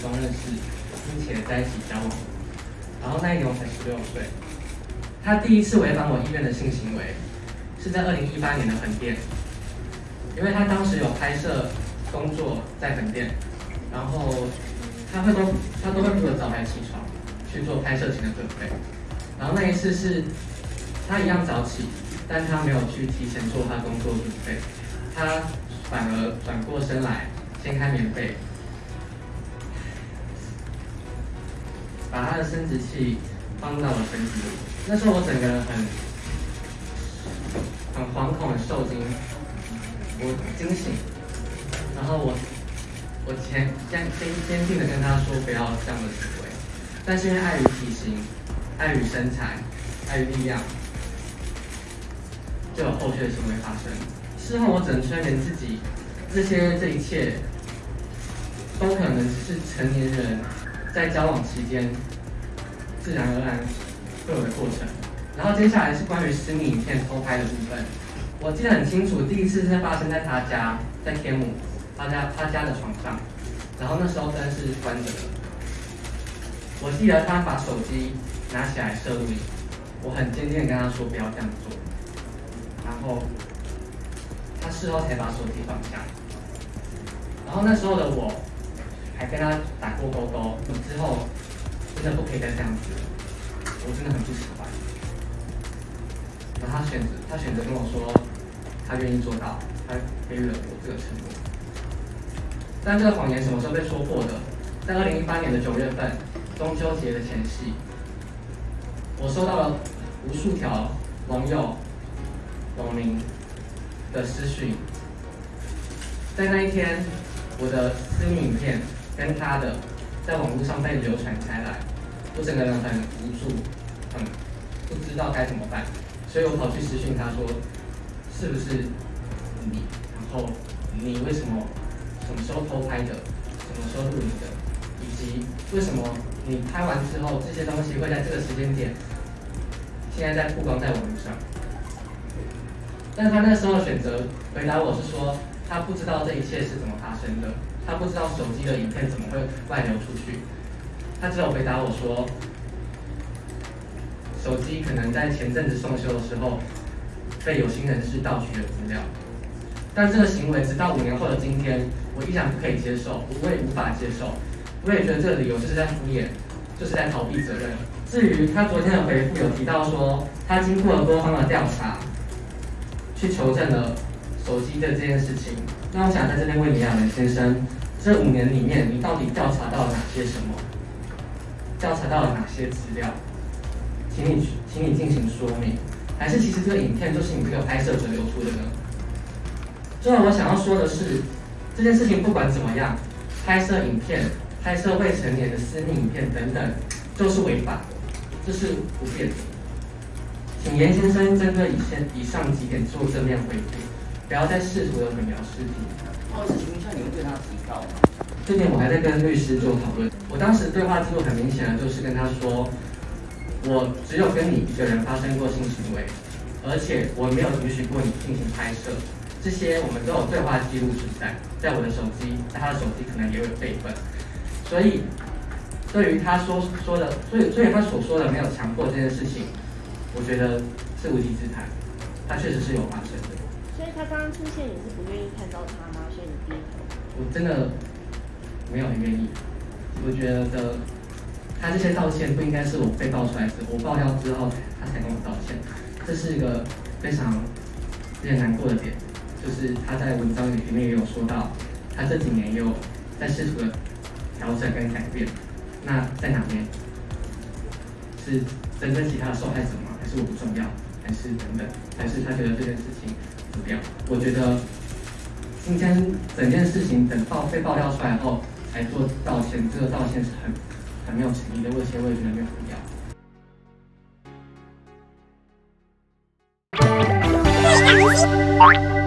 中认识，并且在一起交往。然后那一年我才十六岁。他第一次违反我意愿的性行为，是在二零一八年的横店，因为他当时有拍摄工作在横店，然后他会都他都会比我早来起床去做拍摄前的准备。然后那一次是他一样早起，但他没有去提前做他工作准备，他反而转过身来掀开棉被，把他的生殖器放到了身体里。那时候我整个人很很惶恐、很受惊，我惊醒，然后我我坚坚坚坚定的跟他说不要这样的行为，但是因为碍于体型。碍于身材，碍于力量，就有后续的行为发生。事后我只能催眠自己，这些这一切，都可能只是成年人在交往期间自然而然会有的过程。然后接下来是关于私密影片偷拍的部分。我记得很清楚，第一次是发生在他家，在天母，他家他家的床上，然后那时候灯是关着的。我记得他把手机。拿起来摄录影，我很坚定的跟他说不要这样做，然后他事后才把手机放下，然后那时候的我还跟他打过勾勾，之后真的不可以再这样子，我真的很不喜欢。然后他选择他选择跟我说他愿意做到，他给予了我这个承诺。但这个谎言什么时候被说破的？在二零一八年的九月份，中秋节的前夕。我收到了无数条网友、网民的私讯，在那一天，我的私密影片跟他的在网络上被流传开来，我整个人很无助，很不知道该怎么办，所以我跑去私讯他说，是不是你？然后你为什么什么时候偷拍的？什么时候录影的？以及为什么你拍完之后，这些东西会在这个时间点，现在在曝光在网络上？但他那时候选择回答我是说，他不知道这一切是怎么发生的，他不知道手机的影片怎么会外流出去，他只有回答我说，手机可能在前阵子送修的时候，被有心人士盗取了资料，但这个行为直到五年后的今天，我依然不可以接受，我也无法接受。我也觉得这个理由就是在敷衍，就是在逃避责任。至于他昨天的回复有提到说，他经过了多方的调查，去求证了手机的这件事情。那我想在这边问李亚文先生，这五年里面你到底调查到了哪些什么？调查到了哪些资料？请你去请你进行说明。还是其实这个影片就是你这个拍摄者流出的呢？最后我想要说的是，这件事情不管怎么样，拍摄影片。拍摄未成年的私密影片等等，都是违法的，这是不变的。请严先生针对以先以上几点做正面回复，不要再试图的混淆视听。提告吗？这点我还在跟律师做讨论。我当时对话记录很明显的就是跟他说，我只有跟你一个人发生过性行为，而且我没有允许过你进行拍摄，这些我们都有对话记录存在，在我的手机，在他的手机可能也有备份。所以，对于他说说的，所以所以他所说的没有强迫这件事情，我觉得是无稽之谈。他确实是有发生的。刚刚出现，你是不愿意看到他吗？所以你低头。我真的没有很愿意。我觉得他这些道歉不应该是我被爆出来之后，我爆料之后他才跟我道歉。这是一个非常有点难过的点，就是他在文章里面也有说到，他这几年也有在试图的。调整跟改变，那在哪边？是针对其他的受害者吗？还是我不重要？还是等等？还是他觉得这件事情怎么样？我觉得今天整件事情等爆被爆料出来后才做道歉，这个道歉是很很没有诚意的，而且我也觉得没有必要。